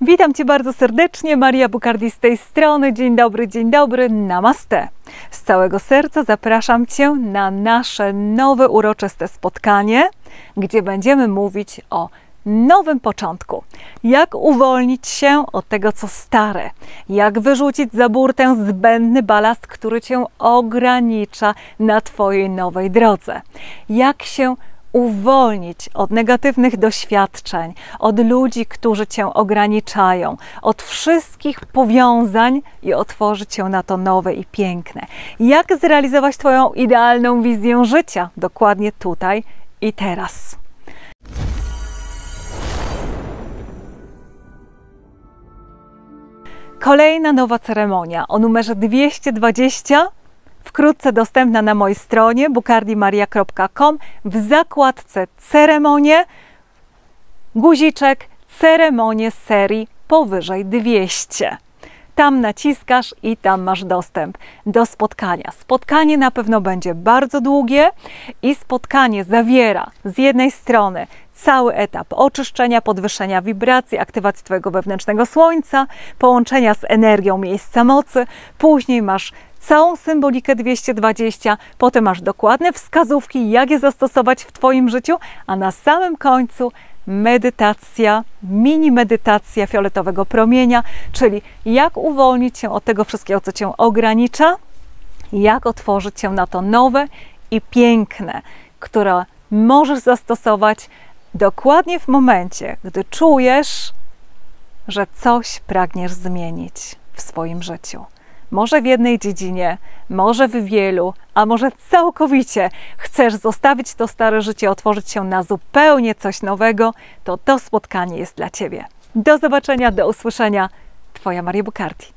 Witam Cię bardzo serdecznie, Maria Bukardi z tej strony. Dzień dobry, dzień dobry, namaste. Z całego serca zapraszam Cię na nasze nowe uroczyste spotkanie, gdzie będziemy mówić o nowym początku. Jak uwolnić się od tego, co stare? Jak wyrzucić za burtę zbędny balast, który Cię ogranicza na Twojej nowej drodze? Jak się uwolnić od negatywnych doświadczeń, od ludzi, którzy cię ograniczają, od wszystkich powiązań i otworzyć się na to nowe i piękne. Jak zrealizować Twoją idealną wizję życia dokładnie tutaj i teraz. Kolejna nowa ceremonia o numerze 220 wkrótce dostępna na mojej stronie bukardimaria.com w zakładce ceremonie guziczek ceremonie serii powyżej 200. Tam naciskasz i tam masz dostęp do spotkania. Spotkanie na pewno będzie bardzo długie i spotkanie zawiera z jednej strony cały etap oczyszczenia, podwyższenia wibracji, aktywacji Twojego wewnętrznego słońca, połączenia z energią miejsca mocy. Później masz całą symbolikę 220, potem masz dokładne wskazówki, jak je zastosować w Twoim życiu, a na samym końcu medytacja, mini medytacja fioletowego promienia, czyli jak uwolnić się od tego wszystkiego, co Cię ogranicza, jak otworzyć się na to nowe i piękne, które możesz zastosować dokładnie w momencie, gdy czujesz, że coś pragniesz zmienić w swoim życiu. Może w jednej dziedzinie, może w wielu, a może całkowicie chcesz zostawić to stare życie, otworzyć się na zupełnie coś nowego, to to spotkanie jest dla Ciebie. Do zobaczenia, do usłyszenia. Twoja Maria Bukarti.